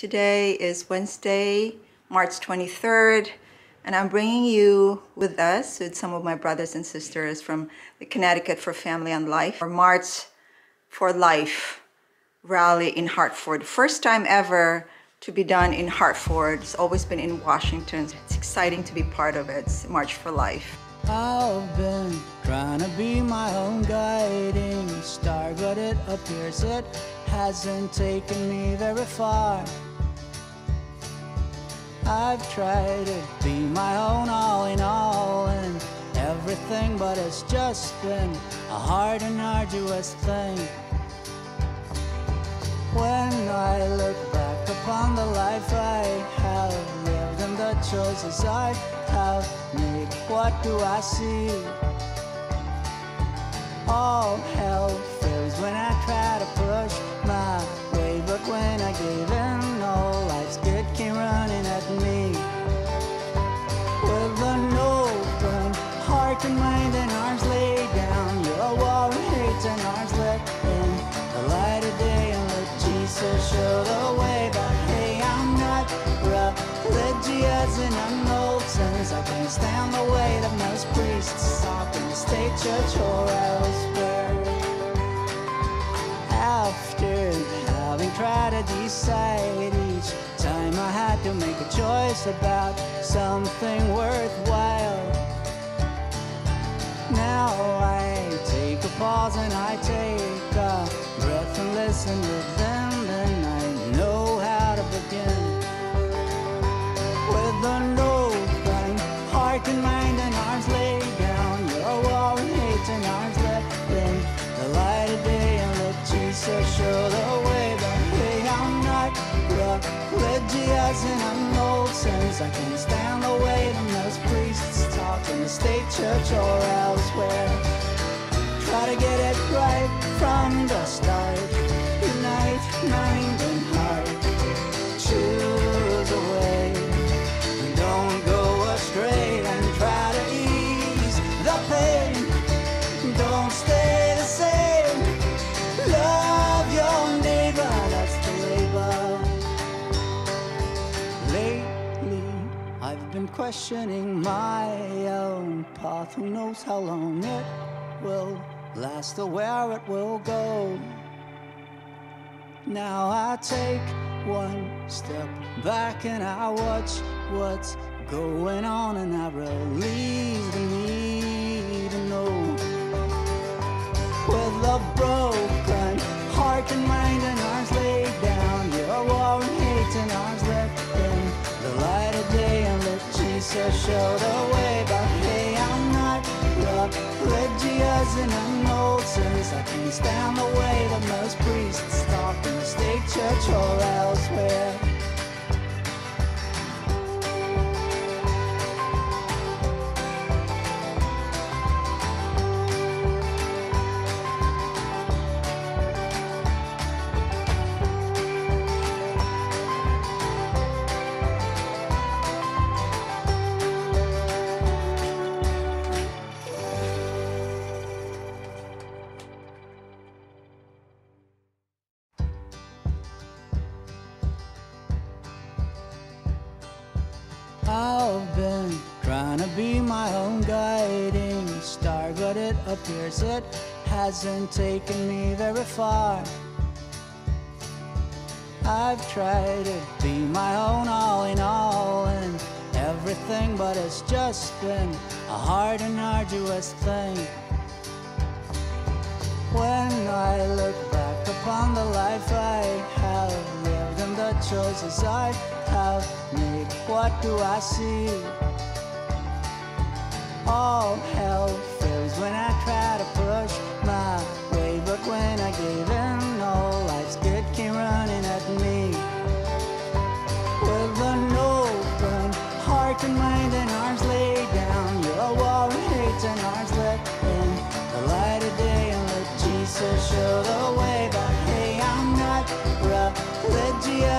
Today is Wednesday, March 23rd, and I'm bringing you with us with some of my brothers and sisters from the Connecticut for Family and Life, or March for Life rally in Hartford. First time ever to be done in Hartford. It's always been in Washington. It's exciting to be part of it. It's March for Life. I've been trying to be my own guiding star, but it appears it hasn't taken me very far. I've tried to be my own all in all and everything, but it's just been a hard and arduous thing. When I look back upon the life I have lived and the choices I have made, what do I see? All hell fails when I try to push my way, but when I gave in, all life's church or elsewhere. After having tried to decide each time I had to make a choice about something worthwhile. Now I take a pause and I take a breath and listen with them, church or elsewhere. Try to get questioning my own path. Who knows how long it will last or where it will go? Now I take one step back and I watch what's going on and I release the need to know. With a broken heart and mind let Jesus show the way. But hey, I'm not religious and I'm old since I can't stand the way that most priests talk in the state church or elsewhere. I've been trying to be my own guiding star, but it appears it hasn't taken me very far. I've tried to be my own all in all and everything, but it's just been a hard and arduous thing. When I look back upon the life I have the choices I have made, what do I see? All hell fails when I try to push my way, but when I gave in, all life's good came running at me. With an open heart and mind and arms laid down, your wall and hate and arms let in the light of day and let Jesus show the way.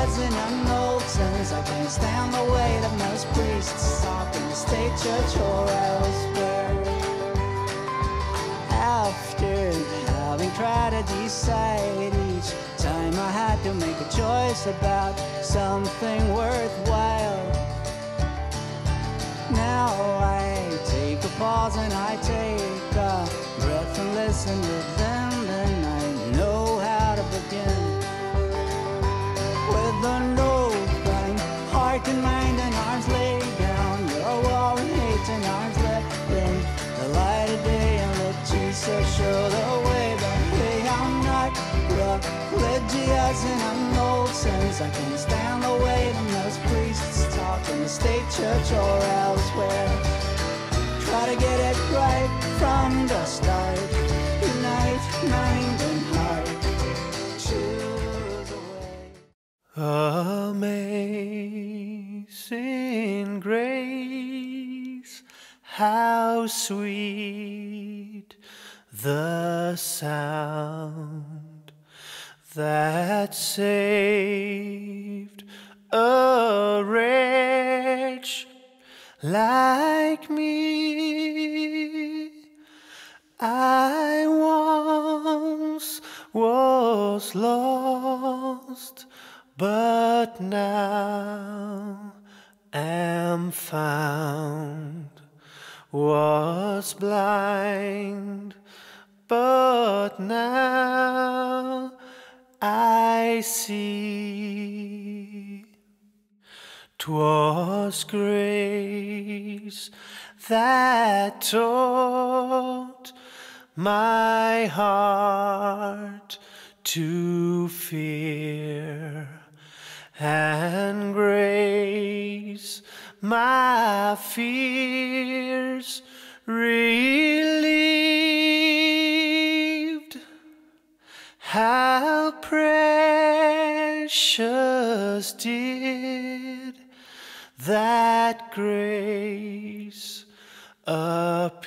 And I'm old since I can't stand the way that most priests talk in the state church or elsewhere. After having tried to decide each time I had to make a choice about something worthwhile. Now I take a pause and I take a breath and listen to I can't stand the way the those priests talk in the state church or elsewhere. Try to get it right from the start. Unite mind and heart. Choose a way. Amazing grace, how sweet the sound that saved a wretch like me. I once was lost, but now am found. Was blind, but now see. 'Twas grace that taught my heart to fear, and grace my fears relieved. Precious did that grace appear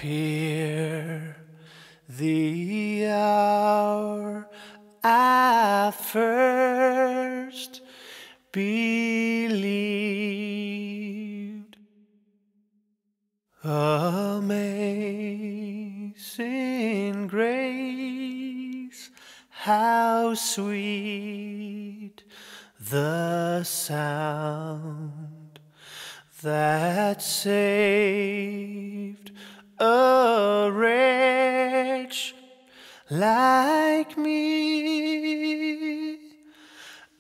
the hour I first believed. Amazing grace, how sweet the sound that saved a wretch like me.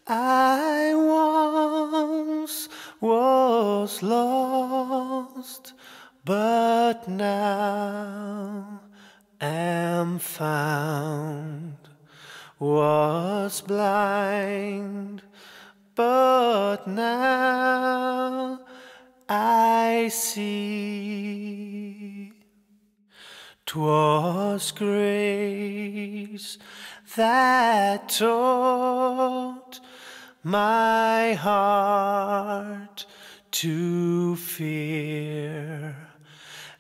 I once was lost, but now am found. Was blind, but now I see. 'Twas grace that taught my heart to fear,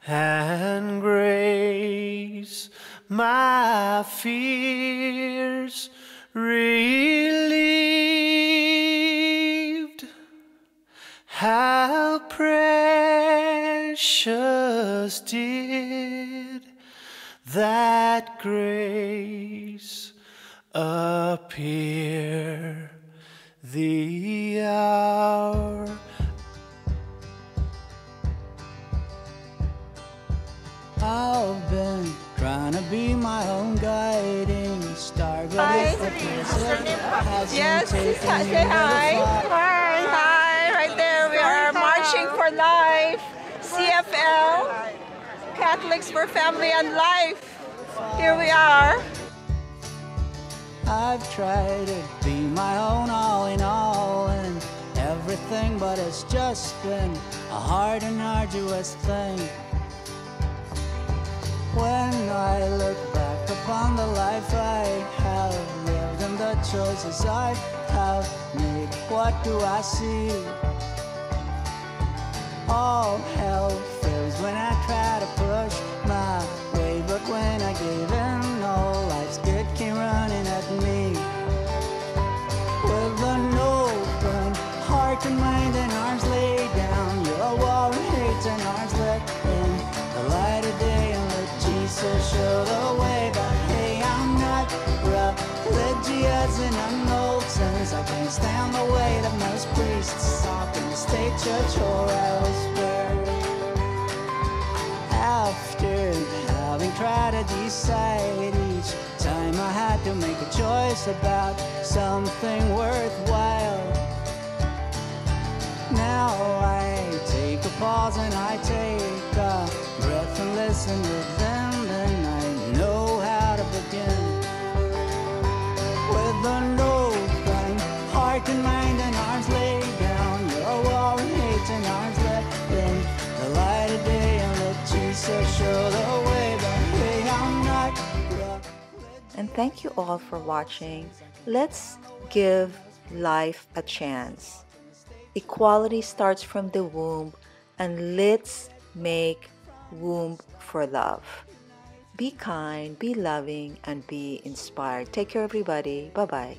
and grace my fears relieved. Grace appear the hour I've been trying to be my own guiding star, but Hi. if the desert hasn't Yes, taken say me hi. Hi, hi. Right there, we are marching for life. CFL, Catholics for Family and Life. Here we are. I've tried to be my own all in all and everything, but it's just been a hard and arduous thing. When I look back upon the life I have lived and the choices I have made, what do I see? All hell fails when I try to push my when I gave in, all life's good came running at me. With an open heart and mind and arms laid down, your wall and hate and arms let in the light of day and let Jesus show the way. But hey, I'm not religious and I'm stand the weight of most priests up in the state church or elsewhere. After tried to decide each time I had to make a choice about something worthwhile. Now I take a pause and I take a breath and listen with thank you all for watching. Let's give life a chance. Equality starts from the womb, and let's make womb for love. Be kind, be loving, and be inspired. Take care, everybody. Bye bye.